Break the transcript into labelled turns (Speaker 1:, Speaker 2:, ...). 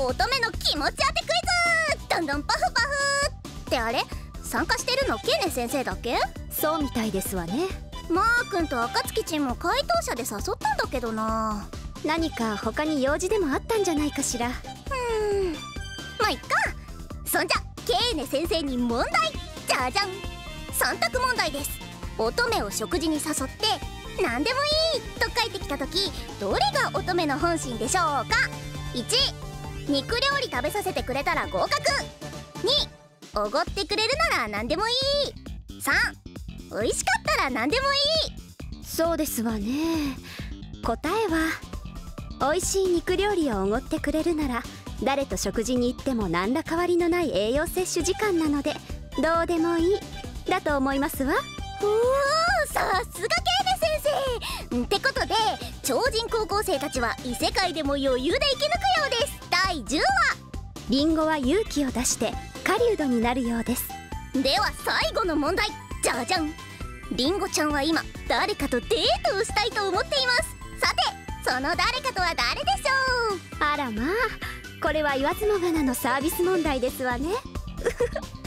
Speaker 1: 乙女の気持ち当てクイズどんどんパフパフってあれ？参加してるのケネ先生だっけ？
Speaker 2: そうみたいですわね。
Speaker 1: マー君と暁ちんも回答者で誘ったんだけどな。
Speaker 2: 何か他に用事でもあったんじゃないかしら。
Speaker 1: うん。まあいっか。そんじゃケーネ先生に問題。じゃじゃん。3択問題です。乙女を食事に誘って何でもいいと書いてきた時どれが乙女の本心でしょうか？1肉料理食べさせてくれたら合格2おごってくれるなら何でもいい。3美味しかったら何でもいい
Speaker 2: そうですわね答えは美味しい肉料理をおごってくれるなら誰と食事に行っても何ら変わりのない栄養摂取時間なのでどうでもいい。だと思いますわ。
Speaker 1: おおさすがケーネ先生。ってことで超人高校生たちは異世界でも余裕で生き抜くようです。第10話
Speaker 2: リンゴは勇気を出して狩人になるようです
Speaker 1: では最後の問題。じゃじゃん。リンゴちゃんは今誰かとデートをしたいと思っています。さてその誰かとは誰でしょう？
Speaker 2: あらまあこれは言わずもがなのサービス問題ですわね。